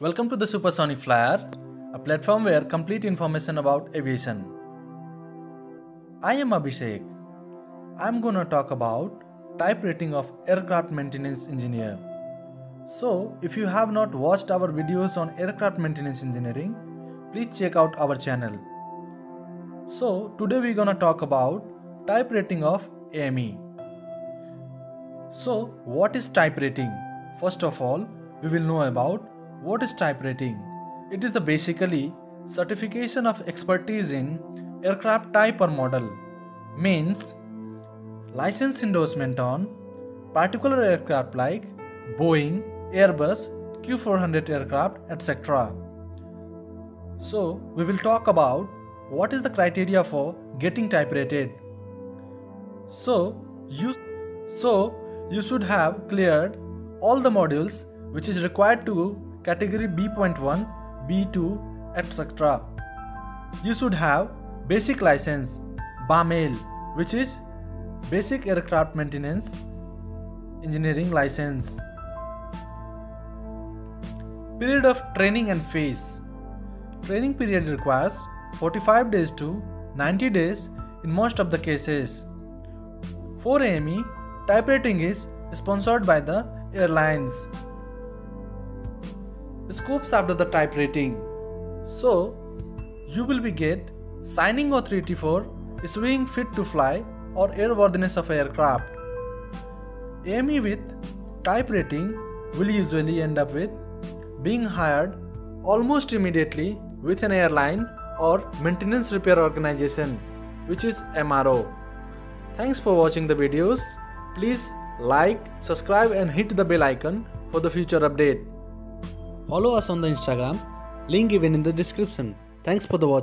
Welcome to the Supersonic Flyer, a platform where complete information about aviation. I am Abhishek. I'm gonna talk about type rating of aircraft maintenance engineer. So, if you have not watched our videos on aircraft maintenance engineering, please check out our channel. So, today we're gonna talk about type rating of AME. So, what is type rating? First of all, we will know about what is type rating. It is the basically certification of expertise in aircraft type or model. Means license endorsement on particular aircraft like Boeing, Airbus, Q400 aircraft, etc. So, we will talk about what is the criteria for getting type rated. So, you so you should have cleared all the modules which is required to category B.1, B2, etc. You should have basic license BAMEL which is basic aircraft maintenance engineering license. Period of training and phase. Training period requires 45 days to 90 days in most of the cases. For AME, type rating is sponsored by the airlines. Scopes after the type rating. So, you will be get signing authority for issuing fit to fly or airworthiness of aircraft. AME with type rating will usually end up with being hired almost immediately with an airline or maintenance repair organization which is MRO. Thanks for watching the videos. Please like, subscribe and hit the bell icon for the future update. Follow us on the Instagram, link given in the description. Thanks for the watching.